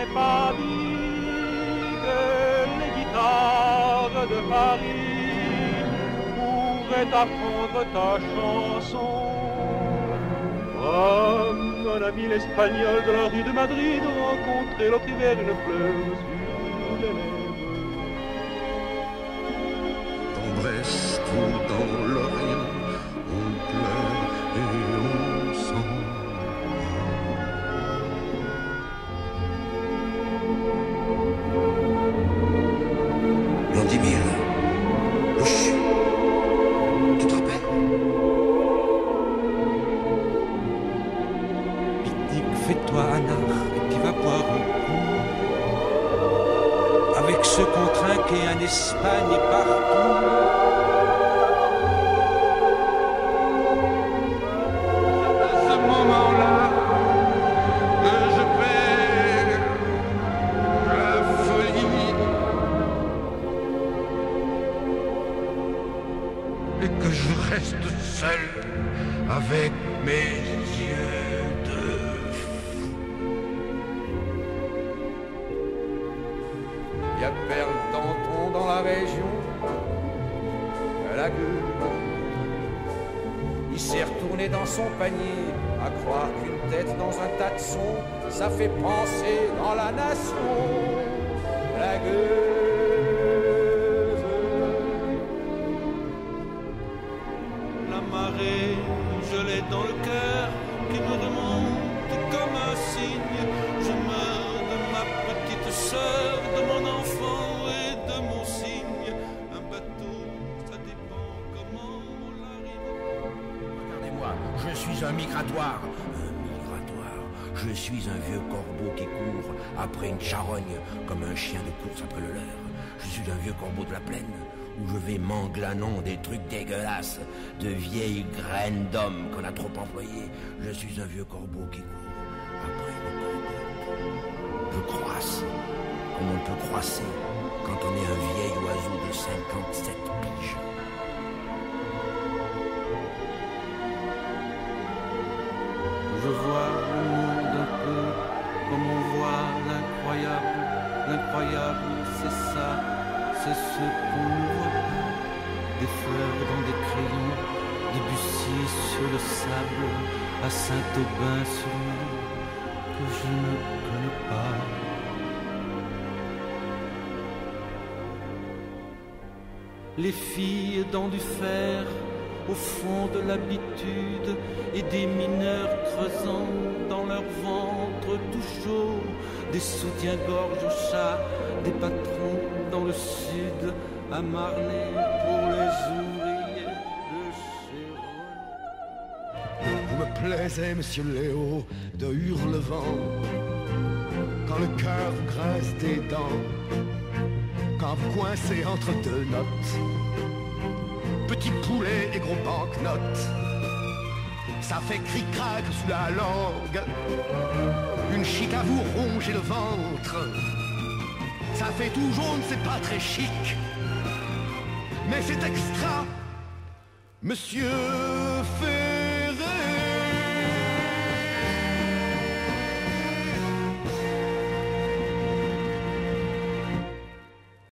t'ai pas dit que les guitares de Paris pourraient apprendre ta chanson. Oh, mon ami l'espagnol de la rue de Madrid rencontré l'autre hiver une fleur sur les lèvres. Dans Brest ou dans l'Orient, Avec ce qu'on trinquait en Espagne et partout. À ce moment-là, que je perds la folie et que je reste seul avec mes yeux Y a Perle Danton dans la région, la gueule. Il s'est retourné dans son panier, à croire qu'une tête dans un tas de son, ça fait penser dans la nation. La gueuse. La marée, je l'ai dans le cœur, qui me remonte comme un signe. Je meurs de mon enfant et de mon cygne. Un bateau, ça dépend comment on. Regardez-moi, je suis un migratoire. Un migratoire. Je suis un vieux corbeau qui court après une charogne comme un chien de course après le leur. Je suis un vieux corbeau de la plaine où je vais m'englanant des trucs dégueulasses, de vieilles graines d'hommes qu'on a trop employées. Je suis un vieux corbeau qui court après une corbeau. Je croisse on peut croisser quand on est un vieil oiseau de 57 piges. Je vois le monde un peu comme on voit l'incroyable. L'incroyable, c'est ça, c'est ce qu'on voit. Des fleurs dans des crayons, Debussy sur le sable, à Saint-Aubin-sur-Mer, que je ne connais pas. Les filles dans du fer, au fond de l'habitude, et des mineurs creusant dans leur ventre tout chaud, des soutiens-gorge au chat, des patrons dans le sud, à Marnay pour les ouvriers de Renault. Vous me plaisez, monsieur Léo, de hurlevent, quand le cœur vous graisse des dents, coincez entre deux notes, petit poulet et gros banquenotes, ça fait cric-crac sous la langue, une chic à vous ronger le ventre, ça fait tout jaune, c'est pas très chic, mais c'est extra. Monsieur fait